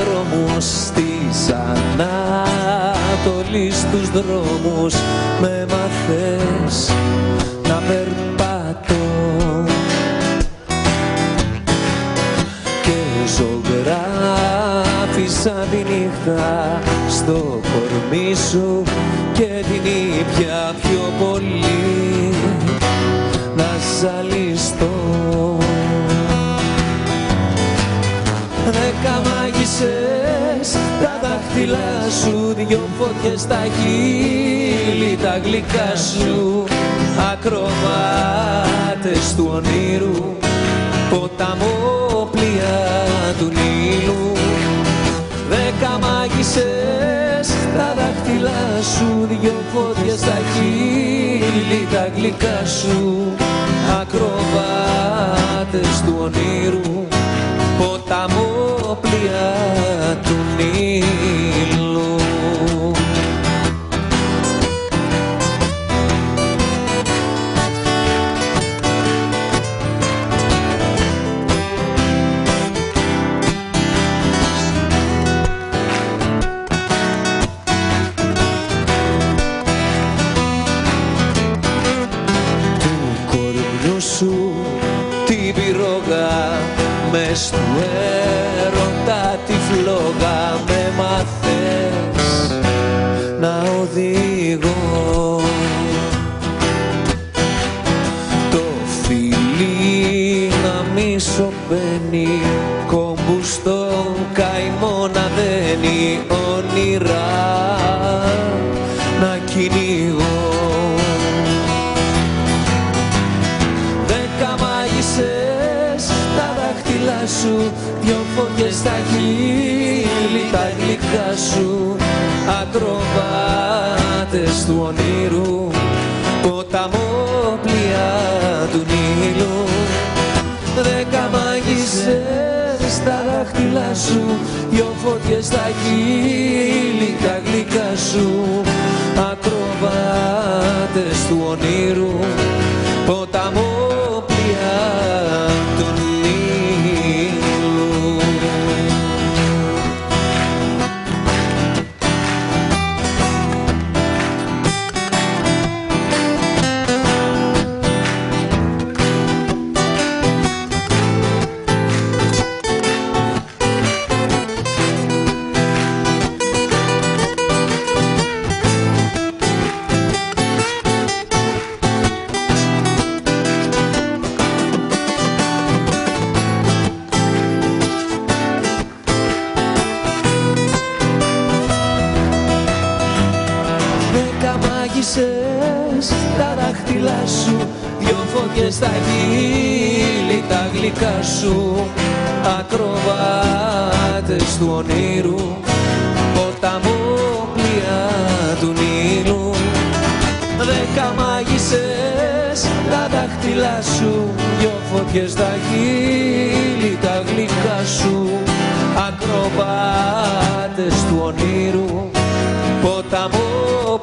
δρόμους της Ανατολής τους δρόμους με μαθες να περπατώ. Και ζωγράφισα τη νύχτα στο κορμί σου και την ήπια πιο πολύ να ζαλιστώ Δέκα μάγισσες τα δάχτυλά σου δυο φωτιές στα χείλη τα γλυκά σου ακροβάτες του ονείρου ποταμόπλια του Νείλου. Δέκα μάγισσες τα δάχτυλά σου δυο φωτιές στα χείλη τα γλυκά σου του Νείλου. Του κορμιού σου την πυρόγα μες του να οδηγώ. Το φιλί να μη σωπαίνει κόμπους στον καημό να δένει όνειρα να κυνηγώ. Δέκα μάγισσες τα δάχτυλά σου Δυο φωτιές στα χείλη τα γλυκά σου Ακροβάτες του ονείρου Ποταμόπλια του Νείλου. Δέκα μάγισσες τα δάχτυλά σου Δυο φωτιές στα χείλη τα γλυκά σου Δέκα μάγισσες τα δάχτυλά σου Δυο φωτιές στα χείλη τα γλυκά σου Ακροβάτες του ονείρου Ποταμόπλια του Νείλου. Δέκα μάγισσες τα δάχτυλά σου Δυο φωτιές στα χείλη τα γλυκά σου Ακροβάτες του ονείρου ποταμό